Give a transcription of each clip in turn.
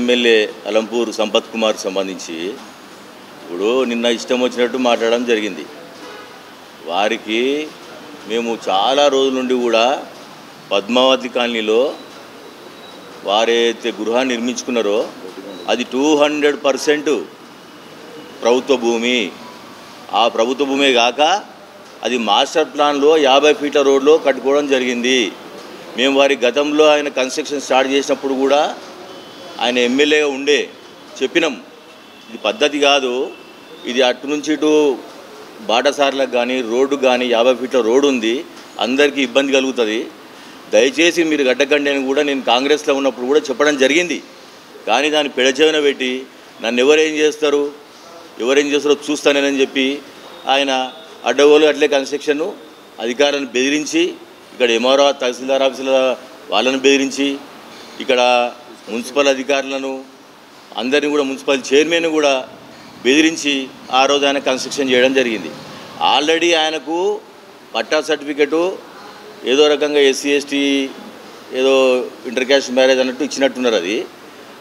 MLA Alampur Sampath Kumar సంబంధించి ఇప్పుడు నిన్న ఇష్టం వచ్చినట్టు మాట్లాడడం జరిగింది. వారికి మేము చాలా రోజుల నుండి కూడా పద్మావతి కాలనీలో వారైతే గృహాన్ని నిర్మించుకున్నారో అది టూ హండ్రెడ్ పర్సెంట్ ప్రభుత్వ భూమి. ఆ ప్రభుత్వ భూమే కాక అది మాస్టర్ ప్లాన్లో యాభై ఫీట్ల రోడ్లో కట్టుకోవడం జరిగింది. మేము వారి గతంలో ఆయన కన్స్ట్రక్షన్ స్టార్ట్ చేసినప్పుడు కూడా ఆయన ఎమ్మెల్యేగా ఉండే చెప్పినాం. ఇది పద్ధతి కాదు. ఇది అటు నుంచి ఇటు బాటసార్లకు కానీ రోడ్డు కానీ యాభై ఫీట్ల రోడ్డు ఉంది. అందరికీ ఇబ్బంది కలుగుతుంది. దయచేసి మీరు గడ్డకండి అని కూడా నేను కాంగ్రెస్లో ఉన్నప్పుడు కూడా చెప్పడం జరిగింది. కానీ దాన్ని పెడచెవిన పెట్టి నన్ను ఎవరేం చేస్తారు? ఎవరేం చేస్తారో చూస్తానేనని చెప్పి ఆయన అడ్డగోలు అట్లే కన్స్ట్రక్షన్ అధికారాన్ని బెదిరించి ఇక్కడ ఎంఆర్ఓ తహసీల్దార్ ఆఫీసుల వాళ్ళని బెదిరించి ఇక్కడ మున్సిపల్ అధికారులను అందరిని కూడా మున్సిపల్ చైర్మన్ కూడా బెదిరించి ఆ రోజు ఆయన కన్స్ట్రక్షన్ చేయడం జరిగింది. ఆల్రెడీ ఆయనకు పట్టా సర్టిఫికెటు ఏదో రకంగా ఎస్సీ ఎస్టీ ఏదో ఇంటర్ క్యాస్ట్ మ్యారేజ్ అన్నట్టు ఇచ్చినట్టున్నారు అది.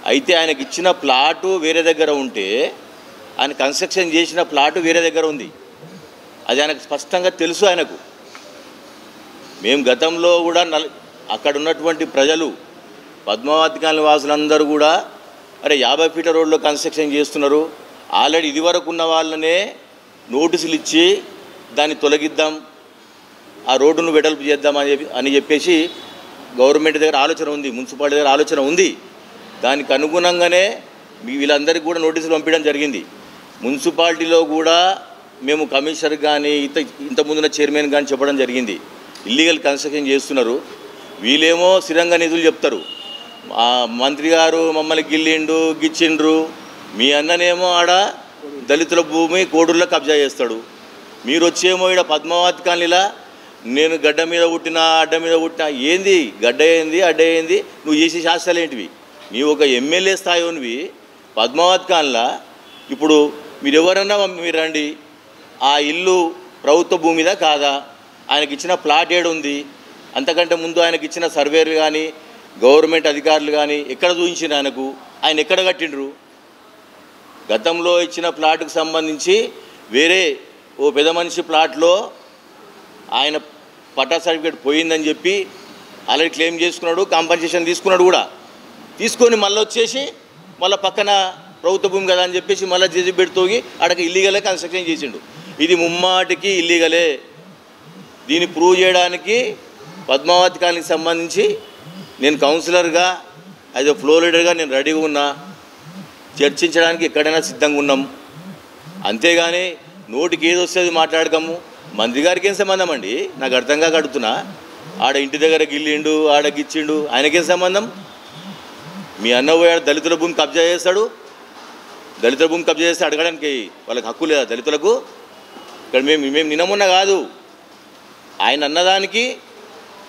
అయితే ఆయనకి ఇచ్చిన ప్లాటు వేరే దగ్గర ఉంటే ఆయన కన్స్ట్రక్షన్ చేసిన ప్లాటు వేరే దగ్గర ఉంది. అది ఆయనకు స్పష్టంగా తెలుసు ఆయనకు. మేము గతంలో కూడా నల్ అక్కడ ఉన్నటువంటి ప్రజలు పద్మావతి కాలనీ వాసులందరూ కూడా అరే యాభై ఫీట్ల రోడ్లో కన్స్ట్రక్షన్ చేస్తున్నారు. ఆల్రెడీ ఇదివరకు ఉన్న వాళ్ళనే నోటీసులు ఇచ్చి దాన్ని తొలగిద్దాం ఆ రోడ్డును వెడల్పు చేద్దామని చెప్పి అని చెప్పేసి గవర్నమెంట్ దగ్గర ఆలోచన ఉంది మున్సిపాలిటీ దగ్గర ఆలోచన ఉంది. దానికి అనుగుణంగానే మీ వీళ్ళందరికీ కూడా నోటీసులు పంపించడం జరిగింది. మున్సిపాలిటీలో కూడా మేము కమిషనర్ కానీ ఇంత ఇంతకుముందున్న చైర్మన్ కానీ చెప్పడం జరిగింది. ఇల్లీగల్ కన్స్ట్రక్షన్ చేస్తున్నారు. వీళ్ళేమో స్థిరంగా నిధులు చెప్తారు. మంత్రి గారు మమ్మల్ని గిల్లిండు గిచ్చిండ్రు. మీ అన్ననేమో ఆడ దళితుల భూమి కోడూరులో కబ్జా చేస్తాడు. మీరు వచ్చేమో ఈడ పద్మావతి కాలనీలా నేను గడ్డ మీద పుట్టిన అడ్డ మీద పుట్టిన ఏంది? గడ్డ ఏంది? అడ్డ ఏంది? నువ్వు చేసే శాస్త్రాలు ఏంటివి? నీవు ఒక ఎమ్మెల్యే స్థాయి ఉన్నవి పద్మావతి కాన్లా ఇప్పుడు మీరు ఎవరన్నా మీరు రండి. ఆ ఇల్లు ప్రభుత్వ భూమిదా కాదా? ఆయనకి ఇచ్చిన ప్లాట్ ఏడు ఉంది అంతకంటే ముందు ఆయనకి ఇచ్చిన సర్వేలు కానీ గవర్నమెంట్ అధికారులు కానీ ఎక్కడ చూపించిన ఆయనకు? ఆయన ఎక్కడ కట్టిండ్రు? గతంలో ఇచ్చిన ప్లాట్కు సంబంధించి వేరే ఓ పెద్ద మనిషి ప్లాట్లో ఆయన పట్టా సర్టిఫికేట్ పోయిందని చెప్పి ఆల్రెడీ క్లెయిమ్ చేసుకున్నాడు కాంపన్సేషన్ తీసుకున్నాడు కూడా. తీసుకొని మళ్ళీ వచ్చేసి మళ్ళీ పక్కన ప్రభుత్వ భూమి కదా అని చెప్పేసి మళ్ళీ జడ్జిబెట్ తోగి అక్కడ ఇల్లీగలే కన్స్ట్రక్షన్ చేసిండు. ఇది ముమ్మాటికి ఇల్లీగలే. దీన్ని ప్రూవ్ చేయడానికి పద్మావతి కాలనీకి సంబంధించి నేను కౌన్సిలర్గా యాజ్ ఎ ఫ్లో లీడర్గా నేను రెడీగా ఉన్నా. చర్చించడానికి ఎక్కడైనా సిద్ధంగా ఉన్నాం. అంతేగాని నోటికి ఏది వస్తుంది మాట్లాడకము. మంత్రి గారికి ఏం సంబంధం అండి? నాకు అర్థంగా కడుతున్నా ఆడ ఇంటి దగ్గర గిల్లిండు ఆడ గిచ్చిండు ఆయనకేం సంబంధం? మీ అన్న పోయాడు దళితుల భూమి కబ్జా చేస్తాడు. దళితుల భూమి కబ్జా చేస్తే అడగడానికి వాళ్ళకి హక్కు లేదా దళితులకు? ఇక్కడ మేము మేము నినమున్న కాదు. ఆయన అన్నదానికి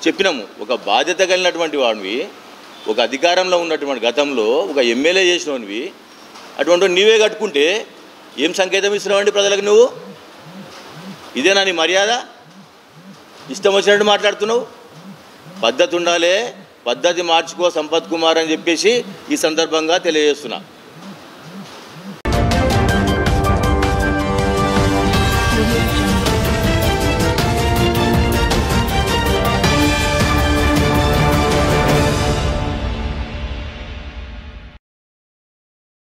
చెప్పినాము. ఒక బాధ్యత కలిగినటువంటి వాడివి ఒక అధికారంలో ఉన్నటువంటి గతంలో ఒక ఎమ్మెల్యే చేసినవి అటువంటి నీవే కట్టుకుంటే ఏం సంకేతం ఇస్తున్నావండి ప్రజలకు నువ్వు? ఇదేనా నీ మర్యాద? ఇష్టం వచ్చినట్టు మాట్లాడుతున్నావు? పద్ధతి ఉండాలి పద్ధతి మార్చుకో సంపత్ కుమార్ అని చెప్పేసి ఈ సందర్భంగా తెలియజేస్తున్నా.